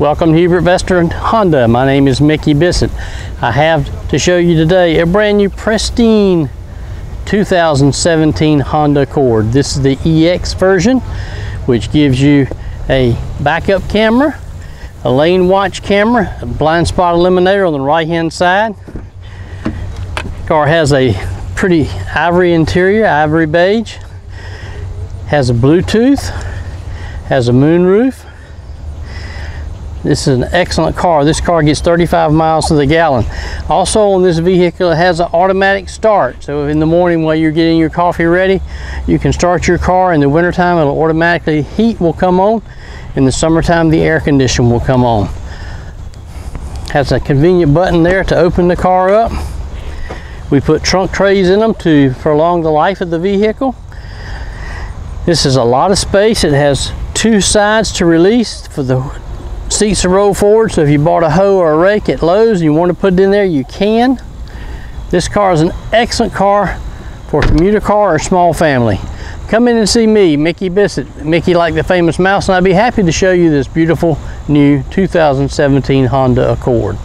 Welcome to Hubert Vester Honda. My name is Mickey Bissett. I have to show you today a brand new pristine 2017 Honda Accord. This is the EX version, which gives you a backup camera, a LaneWatch camera, a blind spot eliminator on the right hand side. Car has a pretty ivory interior, ivory beige, has a Bluetooth, has a moonroof, this is an excellent car. This car gets 35 miles to the gallon. Also on this vehicle, it has an automatic start. So in the morning while you're getting your coffee ready, you can start your car. In the wintertime, it'll automatically, heat will come on. In the summertime, the air condition will come on. Has a convenient button there to open the car up. We put trunk trays in them to prolong the life of the vehicle. This is a lot of space. It has two sides to release for the seats to roll forward so if you bought a hoe or a rake at Lowe's and you want to put it in there you can. This car is an excellent car for a commuter car or small family. Come in and see me Mickey Bissett. Mickey like the famous mouse and I'd be happy to show you this beautiful new 2017 Honda Accord